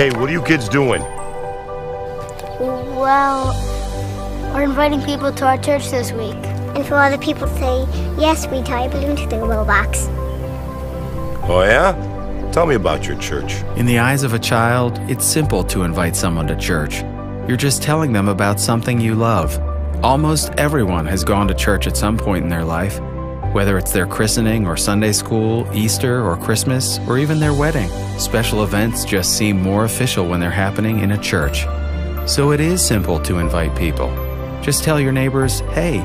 Hey, what are you kids doing? Well, we're inviting people to our church this week. And for other people to say, yes, we tie a balloon to the mailbox. Oh, yeah? Tell me about your church. In the eyes of a child, it's simple to invite someone to church. You're just telling them about something you love. Almost everyone has gone to church at some point in their life, whether it's their christening or Sunday school, Easter or Christmas, or even their wedding. Special events just seem more official when they're happening in a church. So it is simple to invite people. Just tell your neighbors, hey,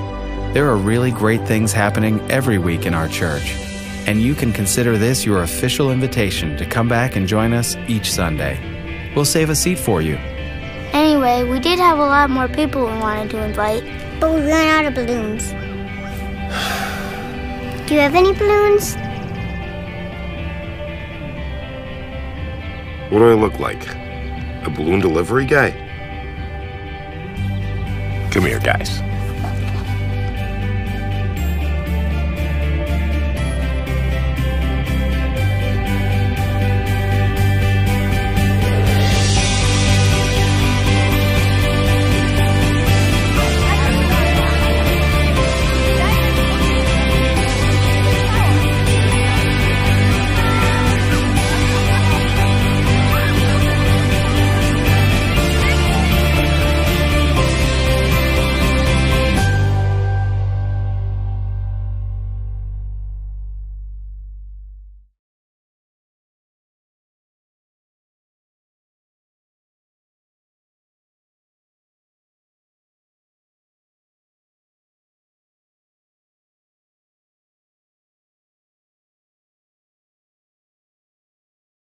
there are really great things happening every week in our church. And you can consider this your official invitation to come back and join us each Sunday. We'll save a seat for you. Anyway, we did have a lot more people we wanted to invite. But we ran out of balloons. Do you have any balloons? What do I look like? A balloon delivery guy? Come here, guys.